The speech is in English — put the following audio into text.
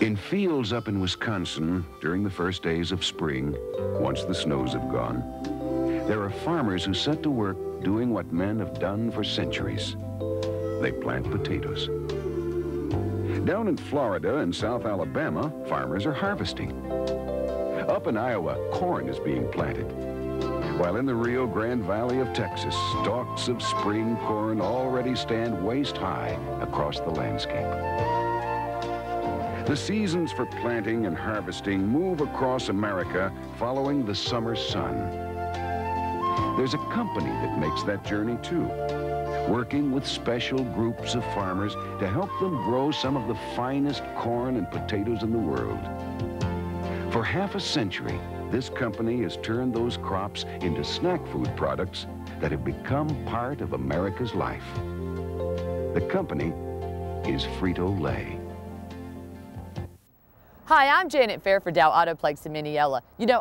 In fields up in Wisconsin, during the first days of spring, once the snows have gone, there are farmers who set to work doing what men have done for centuries. They plant potatoes. Down in Florida and South Alabama, farmers are harvesting. Up in Iowa, corn is being planted. While in the Rio Grande Valley of Texas, stalks of spring corn already stand waist high across the landscape. The seasons for planting and harvesting move across America following the summer sun. There's a company that makes that journey too, working with special groups of farmers to help them grow some of the finest corn and potatoes in the world. For half a century, this company has turned those crops into snack food products that have become part of America's life. The company is Frito-Lay. Hi, I'm Janet Fair for Dow Autoplex in Minneola. You know,